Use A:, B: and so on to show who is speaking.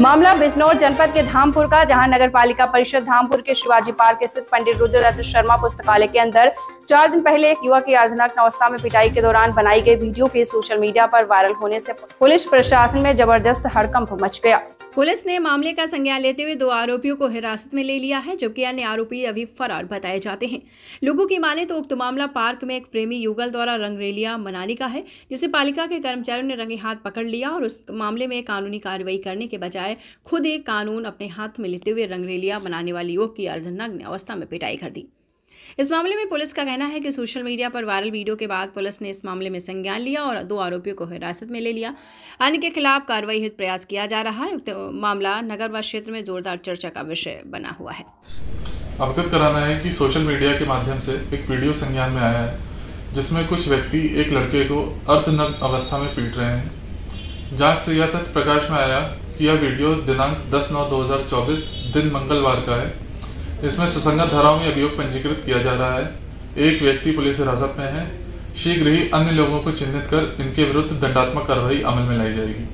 A: मामला बिजनौर जनपद के धामपुर का, जहाँ नगर पालिका परिषद धामपुर के शिवाजी पार्क स्थित पंडित रुद्रदत्त शर्मा पुस्तकालय के अंदर चार दिन पहले एक युवक की अर्धनग्न अवस्था में पिटाई के दौरान बनाई गई वीडियो के सोशल मीडिया पर वायरल होने से पुलिस प्रशासन में ज़बरदस्त हड़कंप मच गया। पुलिस ने मामले का संज्ञान लेते हुए दो आरोपियों को हिरासत में ले लिया है, जबकि अन्य आरोपी अभी फरार बताए जाते हैं। लोगों की माने तो उक्त मामला पार्क में एक प्रेमी युगल द्वारा रंगरेलिया मनाने का है, जिसे पालिका के कर्मचारियों ने रंगे हाथ पकड़ लिया और उस मामले में कानूनी कार्रवाई करने के बजाय खुद एक कानून अपने हाथ में लेते हुए रंगरेलिया मनाने वाले युवक की अर्धनग्न अवस्था में पिटाई कर दी। इस मामले में पुलिस का कहना है कि सोशल मीडिया पर वायरल वीडियो के बाद पुलिस ने इस मामले में संज्ञान लिया और दो आरोपियों को हिरासत में ले लिया। अन्य के खिलाफ कार्रवाई हेतु प्रयास किया जा रहा है। तो मामला नगर व क्षेत्र में जोरदार चर्चा का विषय बना हुआ है।
B: अवगत कराना है कि सोशल मीडिया के माध्यम से एक वीडियो संज्ञान में आया है, जिसमें कुछ व्यक्ति एक लड़के को अर्धनग्न अवस्था में पीट रहे हैं। जाँच से यह तथ्य प्रकाश में आया कि यह वीडियो दिनांक 10 नौ 2024 दिन मंगलवार का है। इसमें सुसंगत धाराओं में अभियोग पंजीकृत किया जा रहा है। एक व्यक्ति पुलिस हिरासत में है। शीघ्र ही अन्य लोगों को चिन्हित कर इनके विरुद्ध दंडात्मक कार्रवाई अमल में लाई जाएगी।